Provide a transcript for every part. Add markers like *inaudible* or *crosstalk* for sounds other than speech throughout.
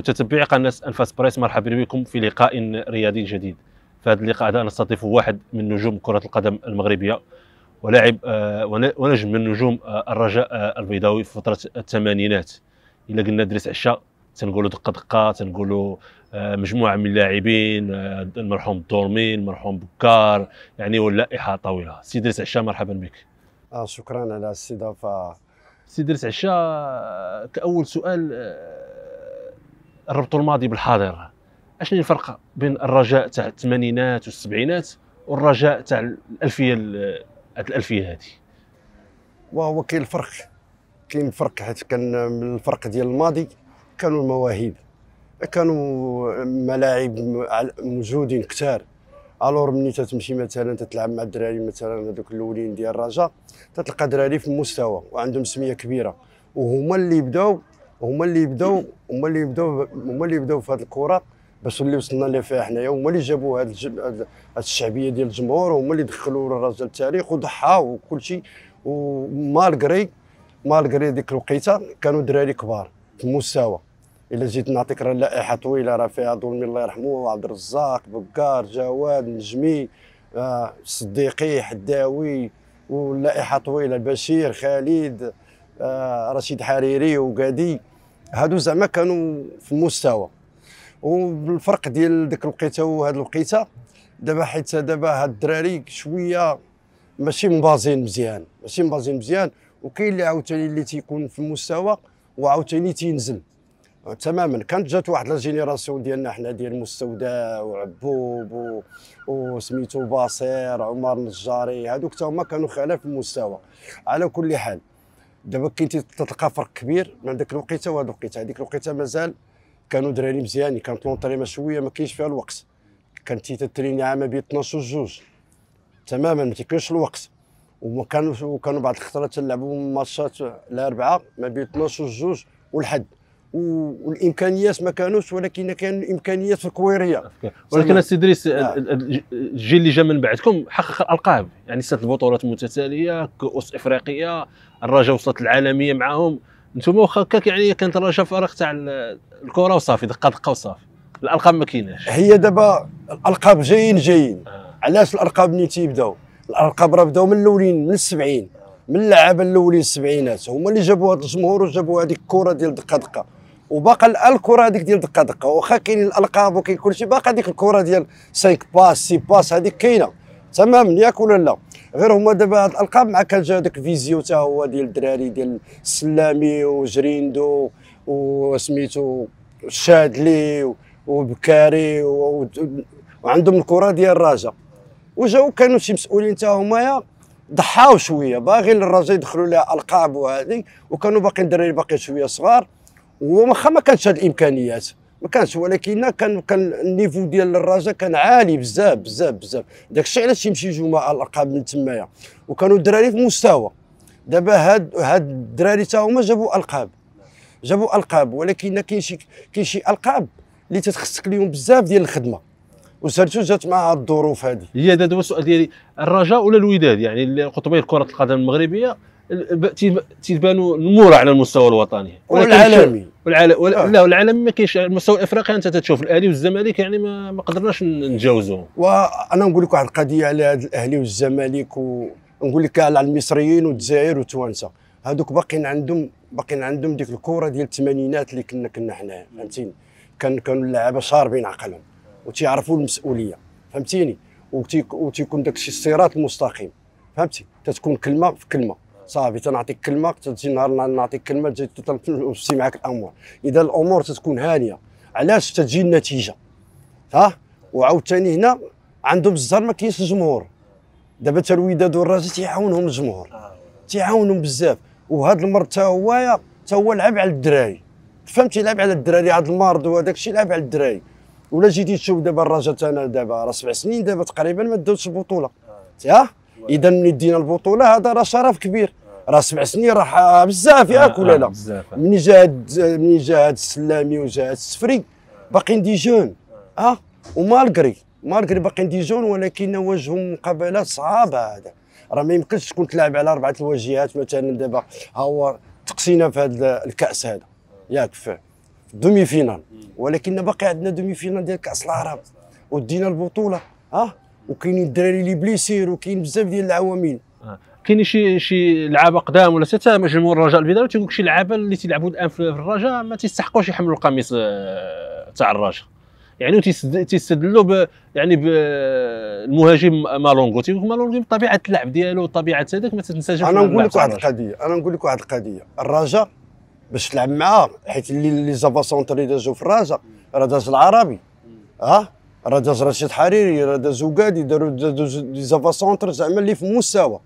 متتبعي قناه انفاس بريس مرحبا بكم في لقاء رياضي جديد. في هذا اللقاء هذا نستضيف واحد من نجوم كرة القدم المغربية ولاعب آه، ونجم من نجوم آه، الرجاء آه، البيضاوي في فترة الثمانينات. إلا قلنا دريس عشا تنقولوا دقة دقة تنقولوا مجموعة من اللاعبين المرحوم الظلمي المرحوم بكار يعني واللائحة طويلة. سي دريس عشا مرحبا بك. آه شكرا على الاستضافة. سي دريس عشا كأول سؤال ربطوا الماضي بالحاضر. أشنو الفرق بين الرجاء تاع الثمانينات والسبعينات والرجاء تاع الألفية الألفية هذه وهو كاين الفرق كاين الفرق حيت كان الفرق ديال الماضي كانوا المواهب كانوا ملاعب موجودين كثار ألور ملي تتمشي مثلا تتلعب مع الدراري مثلا هذوك الأولين ديال الرجاء تتلقى دراري في المستوى وعندهم سمية كبيرة وهما اللي بداو هما اللي بداو هما اللي بداو هما اللي بداو في هذه الكرة باش اللي وصلنا لها فيها حنايا هما اللي جابوا هذه الشعبية ديال الجمهور هما اللي دخلوا الرجاء التاريخ وضحاو وكل شيء ومالغري مالغري ديك الوقيتة كانوا دراري كبار في المستوى. إلا جيت نعطيك راه لائحه طويلة راه فيها ظلمي الله يرحمه عبد الرزاق بكار جواد نجمي آه صديقي حداوي واللائحة طويلة البشير خالد رشيد حريري وكادي. هادو زعما كانوا في المستوى. وبالفرق ديال ديك الوقيته وهاد الوقيته دابا حيت دابا هاد الدراري شوية ماشي مبازين مزيان ماشي مبازين مزيان وكاين اللي عاوتاني اللي تيكون في المستوى وعاوتاني تينزل. تماما كانت جات واحد la génération ديالنا حنا ديال مستودع وعبوب وسميتو باصير عمر النجاري هذوك حتى هما كانوا خلاف المستوى. على كل حال دابا كاين تلقى فرق كبير من ذاك الوقيته وهذا الوقيته. هذيك الوقيته مازال كانوا دراري مزيانين كانت لونطريما شوية ما كاينش فيها الوقت. كانت تتريني عام بين 12 وجوج تماما ما تيكونش الوقت. وما كانوا وكانوا بعض الخطرات تلعبوا ماتشات الأربعة ما بين 12 وجوج والحد. والإمكانيات ما كانوش ولكن كان الامكانيات في الكويريه ولكن السي دريس آه. الجيل اللي جا من بعدكم حقق الالقاب يعني ست البطولات المتتالية كؤوس إفريقية الرجاء وصلت العالمية معاهم أنتم واخا هكاك يعني كانت الرجاء فارغ تاع الكرة وصافي دقة دقة وصافي. الألقاب ما كايناش. هي دابا الألقاب جايين جايين. آه. علاش الألقاب ملي تيبداو الألقاب راه بداو من الأولين من السبعين. من اللعابة الأولين السبعينات. هما اللي جابوا هذا الجمهور وجابوا هذيك الكرة ديال دقة دقة. وباقا الكرة هذيك ديال دقة دقة. واخا كاين الألقاب وكاين كلشي باقا ديك الكرة ديال 5 passes 6 passes هذيك كاينة. تمام؟ ياك ولا لا؟ غير هما دابا هاد الألقاب مع كان جا داك فيزيو تا هو ديال الدراري ديال السلامي وجريندو وسميتو الشادلي وبكاري وعندهم الكرة ديال الرجاء وجاو كانوا شي مسؤولين تا هما ضحاو شوية. باغي الرجاء يدخلوا لها ألقاب وهذه وكانوا باقيين الدراري باقيين شوية صغار. ومخا ما كانش هاد الإمكانيات. ما كانش ولكن كان كان النيفو ديال الرجاء كان عالي بزاف بزاف بزاف. داك الشيء علاش يمشي مع الالقاب من تمايا. وكانوا الدراري في مستوى. دابا هاد هاد الدراري تا هما جابوا ألقاب. جابوا ألقاب ولكن كاين شي كاين شي ألقاب اللي تتخصك لهم بزاف ديال الخدمة. وسالتو جات مع الظروف هذه هي هذا هو السؤال ديالي. الرجاء ولا الوداد؟ يعني قطبي كره القدم المغربية تيبانوا نمور على المستوى الوطني. والعالمي والعالم آه. لا والعالمي ما كاينش المستوى الإفريقي أنت تشوف الأهلي والزمالك يعني ما, ما قدرناش نتجاوزوهم. وأنا نقول لك واحد القضية على هذا الأهلي والزمالك ونقول لك على المصريين والجزائر وتوانسه هذوك باقيين عندهم باقيين عندهم ديك الكره ديال الثمانينات اللي كنا كنا حنا فهمتيني؟ كان كانوا اللعابه شاربين عقلهم وتيعرفوا المسؤولية فهمتيني؟ وتيكون داك الشيء الصراط المستقيم فهمتي؟ تتكون كلمة في كلمة. صافي تنعطيك كلمة تجي نهار نعطيك كلمة تجي تمشي *laughs* معك الأمور إذا الأمور تتكون هانية. علاش تجي النتيجة؟ ها؟ وعاوتاني هنا عندهم الزهر ما كاينش الجمهور. دابا تا الوداد والرجاء تيعاونهم الجمهور. تيعاونهم بزاف. وهذا المرض تا هو تا هو لعب على الدراري. فهمتي لعب على الدراري هذا المرض وهذاك الشيء لعب على الدراري. ولا جيتي تشوف دابا الرجاء تاعنا دابا راه سبع سنين دابا تقريبا ما داوش البطولة. ها؟ اذا ملي دينا البطولة هذا راه شرف كبير. راه سبع سنين راه بزاف ياك ولا لا؟ مني جا مني جا هاد السلامي وجا هاد السفري باقيين des jeunes. آه و malgré malgré باقيين des jeunes ولكن واجهوا مقابلات صعابه هذا. راه ما يمكنش تكون تلعب على أربعة الواجهات مثلا دابا. ها هو تقسينا في هذا الكأس هذا. ياك في demi-finale ولكن باقي عندنا demi-finale ديال كأس العرب. ودينا البطولة. ها وكاينين الدراري اللي blessés وكاين بزاف ديال العوامل. كاين شي شي لعابة قدام ولا حتى جمهور الرجاء البيضاوي تيقول لك شي لعابة اللي تيلعبوا الآن في الرجاء ما تيستحقوش يحملوا القميص آه، تاع الرجاء يعني تيستدلوا ب يعني بالمهاجم مالونغو. تيقول مالونغو بطبيعة اللعب ديالو طبيعه هذاك ما تنساش أنا نقول لك واحد القضية أنا نقول لك واحد القضية. الرجاء باش تلعب معاه حيت اللي les avant-centres اللي دازوا في الرجاء راه داز العربي. ها؟ راه داز رشيد حريري راه داز وكادي داروا les avant-centres زعما اللي في مستوى.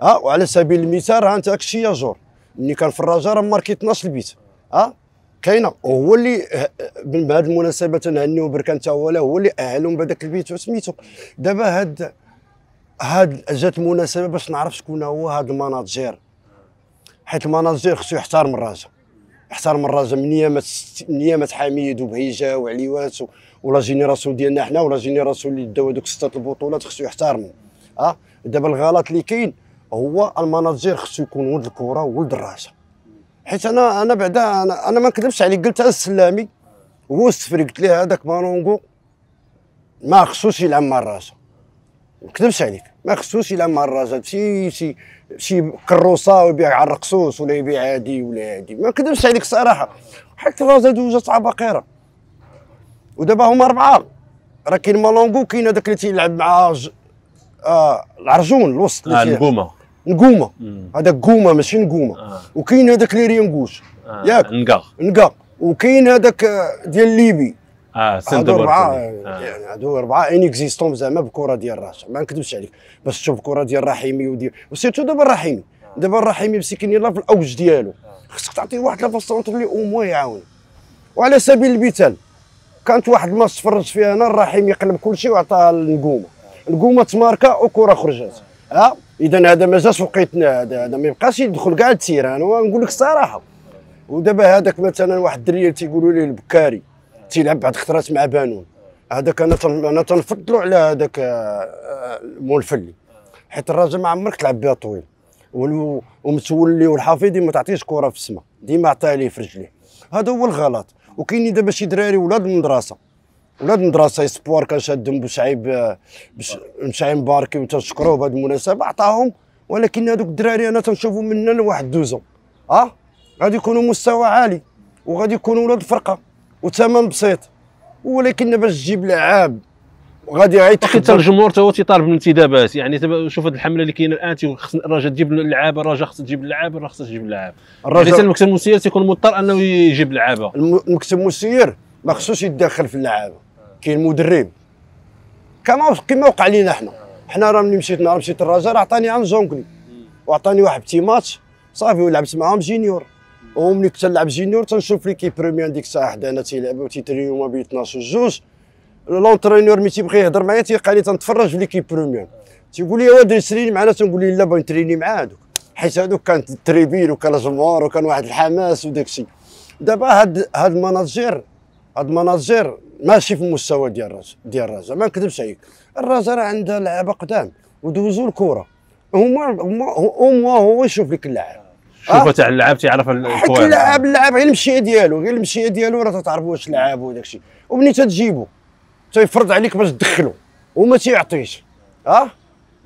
ها وعلى سبيل المثال ها انت ياجور ملي كان في الرجاء راه marqué 12 البيت ها كاينة. وهو اللي بهذه المناسبة تنهنيو بركان حتى هو هو اللي اهلهم بهذاك البيت وسميتو. دابا هاد هاد جات المناسبة باش نعرف شكون هو هاد ال manager حيت ال manager خصو يحترم الرجاء يحترم الرجاء من ايامات من ايامات حميد وبهيجة وعليوات و la génération ديالنا حنا ولا génération اللي داو هذوك سته البطولات خصو يحترموا آه دابا الغلط اللي كاين هو ال manager خصو يكون ولد الكره وولد الرجاء. حيت أنا أنا بعدا أنا, أنا ما نكذبش عليك قلت السلامي هو السفري قلت له هذاك مارونغو ما خصوش يلعب مع الراجل. ما نكذبش عليك ما خصوش يلعب مع الراجل شي شي شي كروسة ويبيع على الرقصوص ولا يبيع هادي ولا هادي. ما نكذبش عليك صراحة. حيت الراجل دوزات عباقره ودابا هما أربعة. راه كاين مالونغو كاين هذاك اللي تيلعب مع آه العرجون الوسط آه نقومه نقومه هذاك قومه ماشي نقومه آه. وكاين هذاك اللي رينغوش آه. ياك نقا نقا وكاين هذاك ديال ليبي آه هادو اربعه آه. يعني هادو اربعه انيكزيستون زعما بكره ديال الراس ما نكذبش عليك باش تشوف كره ديال الرحيمي وديال وسيرتو دابا الرحيمي دابا الرحيمي مسكين يلاه في الاوج ديالو خصك تعطيه واحد لا سونتر اللي اومو يعاون وعلى سبيل المثال كانت واحد ما تفرج فيها أنا الرحيم يقلب كل شيء وعطاها للنقومه النقومه تماركا وكره خرجت ها اذا هذا ما جاش وقيتنا هذا هذا ما يبقاش يدخل كاع التيران ونقول لك الصراحه ودابا هذاك مثلا واحد الدرية تيقولوا ليه البكاري تيلعب بعد خطرات مع بانون. هذاك أنا أنا تنفضلوا على هذاك آه، مول الفلي حيت الراجل ما عمرك تلعب بها طويل. ومتولي والحافظي ما تعطيش كرة في السماء ديما عطيها ليه في رجليه. هذا هو الغلط. وكاين دابا شي دراري ولاد المدرسة. ولاد المدرسة اسبوار كان شادهم بشعيب بشعيب مباركي وتنشكروه بهذه المناسبة عطاهم. ولكن هذوك الدراري أنا تنشوفهم منا لواحد دوزون آه غادي يكونوا مستوى عالي وغادي يكونوا ولاد الفرقة وثمن بسيط. ولكن باش تجيب لعاب غادي غير حتى الجمهور تا هو تيطالب بالانتدابات يعني شوف هذه الحملة اللي كاينة الآن خص الرجاء تجيب اللعابة الرجاء خص تجيب اللعابة الرجاء خص تجيب اللعابة. الرجاء يعني المكتب المسير تيكون مضطر أنه يجيب اللعابة. المكتب المسير ما خصوش يتدخل في اللعابة. كاين مدرب. كما كما وقع لينا حنا. حنا راه ملي مشيت نهار مشيت الرجاء راه عطاني عن jongler وعطاني واحد petit match. صافي ولعبت معاهم junior وملي كنت نلعب junior تنشوف l'équipe première ديك الساعة حدانا تيلعبوا تيتريو ما بين 12 و 2 l'entraîneur ملي تيبغي يهضر معايا تيلقى لي تنتفرج في l'équipe première. تيقول لي واش تريني معنا. تنقول لي لا بغي نتريني مع هذوك حيت هذوك كانت ال tribune وكان الجمهور وكان واحد الحماس وداك الشيء دابا هاد هاد ال manager هاد المناجير ماشي في المستوى ديال الراجل ديال الراجل ما نكذبش عليك. الراجل راه عنده لعابة قدام ودوزوا الكره هما هما هو يشوف لك اللاعب شوفه تاع اللاعب تيعرف الكواليتي اللاعب اللاعب غير المشيه ديالو غير المشيه ديالو راه تعرف واش لعاب وداك الشيء. ومنين تجيبو تيفرض عليك باش تدخلو وما تيعطيش. آه؟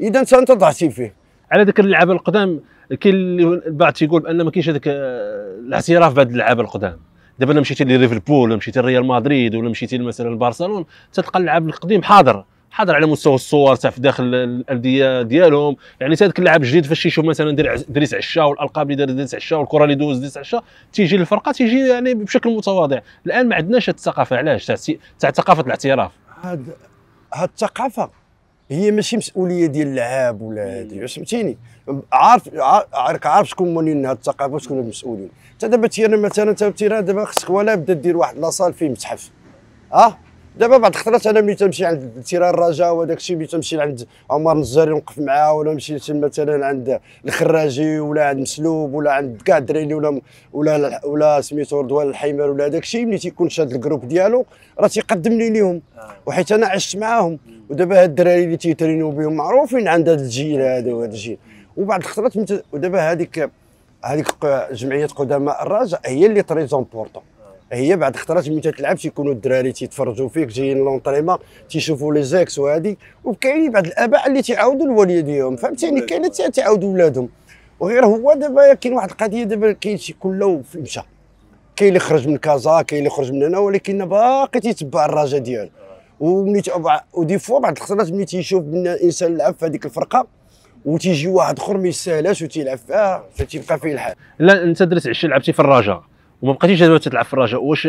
إذا انت أنت ضعتي فيه. على ذكر اللعابه القدام كاين البعض تيقول بأن ما كاينش هذاك آه، الاعتراف بهذ اللعابه القدام. دابا الا مشيتي لليفربول ولا مشيتي لريال مدريد ولا مشيتي مثلا لبرشلونة تلقى اللاعب القديم حاضر. حاضر على مستوى الصور تاع في داخل الأندية ديالهم. يعني هذاك اللاعب الجديد فاش يشوف مثلا دريس عشا والألقاب اللي دار دريس عشا والكرة اللي دوز دريس عشا تيجي للفرقة تيجي يعني بشكل متواضع. الآن ما عندناش هذه الثقافة. علاش؟ تاع ثقافة الاعتراف. هاد هاد الثقافة هي ماشي مسؤولية ديال اللعاب ولا هادي. فهمتيني؟ عارف عارف عارف شكون مولين هاد الثقافة وشكون المسؤولين. انت دابا تيرا مثلا انت دابا خصك ولا بدا دير واحد la salle فيه متحف. آه دابا بعض الخطرات أنا ملي تمشي عند terrain الرجاء وداك الشيء ملي تمشي عند عمر النزاري نوقف معاه ولا مشيت مثلا عند الخراجي ولا عند مسلوب ولا عند كاع الدراري ولا ولا ولا سميتو رضوان الحيمر ولا داك الشيء ملي تيكون شاد ال groupe ديالو راه تيقدمني ليهم وحيت أنا عشت معاهم. ودابا هاد الدراري اللي تيترينوا بهم معروفين عند هذا الجيل هذا وهذا الجيل. وبعض الخطرات ودابا هذيك هذيك جمعية قدماء الرجاء هي اللي très importante هي بعد خطرات ملي تتلعب تيكونوا الدراري تيتفرجوا فيك جايين l'entraînement تيشوفوا les ex وهادي وكاينين بعض الآباء اللي تيعاودوا لولاديهم فهمتيني؟ كاين تيعاودوا ولادهم. وغير هو دابا كاين واحد القضية دابا كاين شي كله مشى كاين اللي خرج من كازا كاين اللي خرج من هنا ولكن باقي تيتبع الرجاء ديالو. وملي ودي فوا بعض الخطرات ملي تيشوف الانسان لعب في هذيك الفرقة وتيجي واحد آخر ما يسالهاش وتيلعب فيها فتيبقى فيه الحال. لا انت درت عشا لعبتي في الرجاء وما بقيتيش دابا تلعب في الرجاء. واش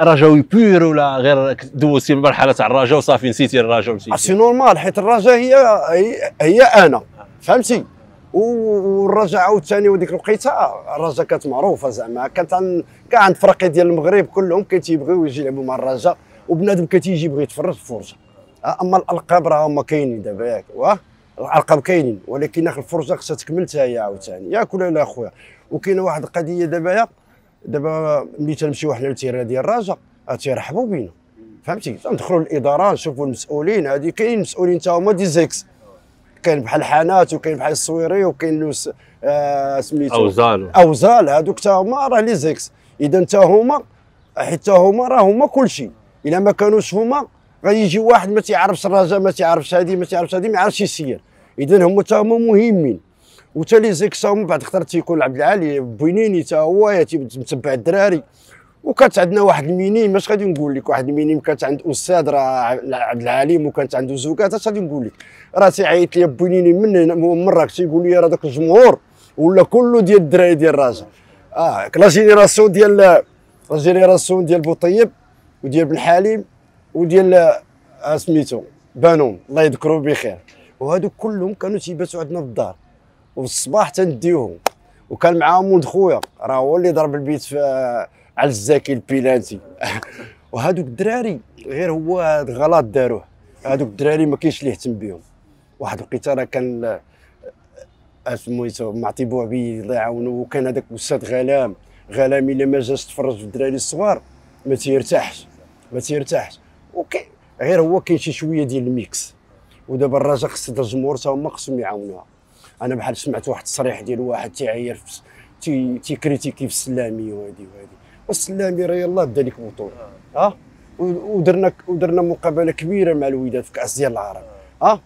رجاوي بير ولا غير دوزتي المرحله تاع الرجاء وصافي نسيتي الرجاء ومشيتي c'est normal حيت الرجاء هي هي, أنا. فهمتي؟ والرجاء عاوتاني وديك الوقيتة الرجاء كانت معروفة زعما. كانت عن كاع عند فرقي ديال المغرب كلهم كتيبغيو يجي يلعبوا مع الرجاء وبنادم كتيجي يبغي يتفرج في الفرجة. أما الألقاب راه هما كاينين دابا ياك. الألقاب كاينين ولكن الفرجة خصها تكمل حتى هي عاوتاني. ياك ولا لا اخويا وكاينة واحد القضية دابا دابا ملي تنمشيو حنا للتيران ديال الرجاء تيرحبوا بينا. فهمتي؟ تندخلوا للإدارة نشوفوا المسؤولين هذه كاين مسؤولين تا هما des ex كاين بحال حانات وكاين بحال الصويري وكاين لوس آه سميتو أوزال. أوزال هذوك تا هما راه les ex إذا تا هما حتى هما راه هما كل شيء إلا ما كانوش هما غادي يجي واحد ما تيعرفش الرجاء ما تيعرفش هذه ما تيعرفش هذه ما يعرفش يسير. إذا هما تا هما مهمين. وتا les ex هما بعد خطر تيكون عبد العالي بوينيني تا هو متبع الدراري. وكانت عندنا واحد ال minime اش غادي نقول لك واحد ال minime كانت عند أستاذ راه عبد العليم وكانت عنده زوكات اش غادي نقول لك. راه تيعيط لي بوينيني من مراكش تيقول لي راه داك الجمهور ولا كله ديال الدراري ديال الراجل. آه la génération ديال la génération ديال بوطيب وديال بن حليم وديال آه، سميتو بانون الله يذكرهم بخير. وهادو كلهم كانوا تيباتوا عندنا في الدار. والصباح تنديوهم وكان معاهم ولد خويا راه هو اللي ضرب البيت في آه، على الزاكي البيلانتي *laughs* وهادوك الدراري غير هو هاد غلط داروه. هادوك الدراري ما كاينش اللي يهتم بهم واحد الوقيته راه كان سميتو معطي بوعبي الله يعاونو وكان هذاك الاستاذ غلام. غلام إلا ما جاش تفرج في الدراري الصغار ما تيرتاحش ما تيرتاحش. وكي غير هو كاين شي شوية ديال ال mix. ودابا الرجاء خص الجمهور تا هما خصهم يعاونوها. أنا بحال سمعت واحد التصريح ديال واحد تيعير تي تي critiquer في السلامي وهادي وهادي. والسلامي راه يلاه بدا لك بطوله ها؟ ودرنا ودرنا مقابلة كبيرة مع الوداد في كأس ديال العرب. ها؟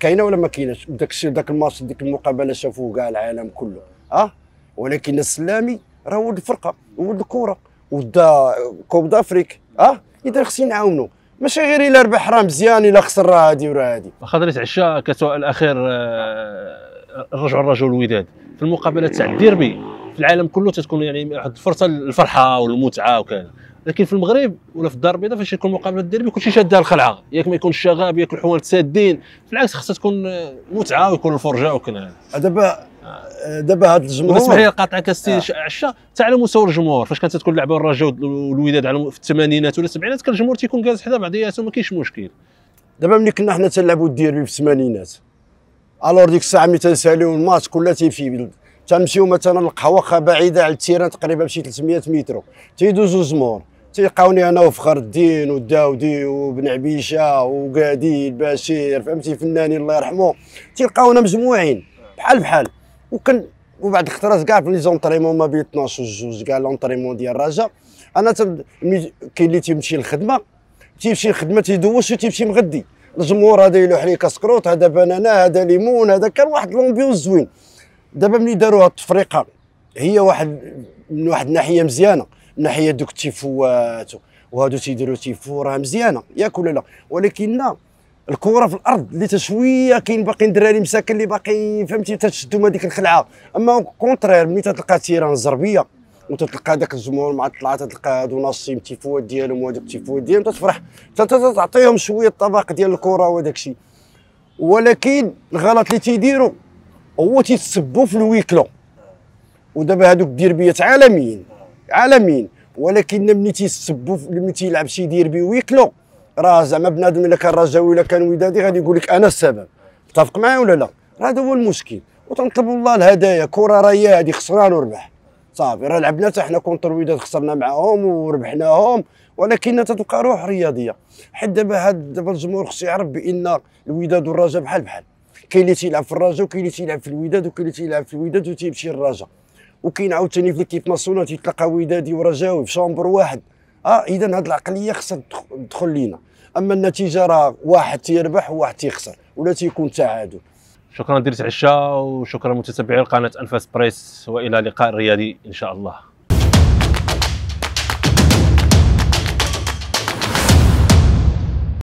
كاينة ولا ما كايناش؟ داك الشيء داك الماتش ديك المقابلة شافوه كاع العالم كله. ها؟ ولكن السلامي راه ولد الفرقه ولد الكره ودا كوب دافريك. ها؟ إذا خصني نعاونو. ماشي غير إلا ربح راه مزيان إلا خسر راه هادي وراه هادي. واخا دريت عشاء كسؤال الأخير آه، رجعوا الرجل الوداد. في المقابله تاع الديربي في العالم كله تتكون يعني واحد الفرصة للفرحة والمتعة وكذا. لكن في المغرب ولا في الدار البيضاء فاش يكون مقابله الديربي كلشي شاده الخلعة. ياك ما يكون الشغب ياك الحوال تسادين بالعكس خاصها تكون متعة ويكون الفرجة وكذا. دابا دابا هذا الجمهور. اسمح لي قاطعك السي آه. عشا حتى على مستوى الجمهور فاش كانت تكون لعبة الرجاء والوداد على في الثمانينات ولا السبعينات كان الجمهور تيكون جالس حدا بعضياته ما كاينش مشكل. دابا ملي كنا حنا تنلعبوا الديربي في الثمانينات الور ديك الساعة ملي تنساليو الماتش كلها تيمشي تنمشيو مثلا القهوه بعيدة على التيران تقريبا بشي 300 متر تيدوزو زمور تيلقاوني أنا وفخر الدين والداودي وبن عبيشة وقادي البشير فهمتي فنانين الله يرحمه تيلقاونا مجموعين بحال بحال. وكان وبعد الخطرات كاع في لي زونطريمون ما بين 12 وجوج كاع لونطريمون ديال الرجاء أنا كاين اللي تيمشي للخدمة تيمشي للخدمة تيدوش وتيمشي مغدي. الجمهور هذا يلوح ليه كسكروت هذا بنانا هذا ليمون هذا كان واحد l'ambiance زوين. دابا ملي داروا هاد التفريقة هي واحد من واحد الناحية مزيانة من ناحية دوك التيفوات وهادو تيديروا تيفو راه مزيانة ياك ولا لا؟ ولكن الكرة في الأرض اللي تشويه كاين باقي دراري مساكن اللي باقي فهمتي؟ تشدوا هذيك الخلعة. أما contraire ملي تلقى تيران زربيه وتتلقى داك الجمهور مع الطلعة تلقى هادو ناصين التيفوات ديالهم وهذوك التيفوات ديالهم تتفرح. تعطيهم شوية الطبق ديال الكرة وهذاك الشيء. ولكن الغلط اللي تيديروا هو تيتسبوا في ال huis clos. ودابا هادوك الديربيات عالميين عالميين. ولكن ملي تيسبوا ملي تيلعب شي ديربي huis clos راه زعما بنادم إلا كان رجاوي إلا كان ودادي غادي يقول لك أنا السبب. متفق معايا ولا لا؟ هذا هو المشكل. وتنطلب الله الهداية الكرة راه هي هذه خسران وربح. صافي راه لعبنا حتى حنا contre الوداد خسرنا معاهم وربحناهم ولكن تتبقى روح رياضية. حيت دابا هاد دابا الجمهور خصو يعرف بأن الوداد والرجاء بحال بحال. كاين اللي تيلعب في الرجاء وكاين اللي تيلعب في الوداد وكاين اللي تيلعب في الوداد وتيمشي للرجاء وكاين عاوتاني في l'équipe nationale تيتلاقى ودادي ورجاوي في chambre واحد. آه اذا هاد العقلية خصها تدخل لينا. أما النتيجة راه واحد تيربح وواحد تيخسر ولا تيكون تعادل. شكرا دريس عشا وشكرا متتبعي قناة أنفاس بريس وإلى لقاء رياضي إن شاء الله.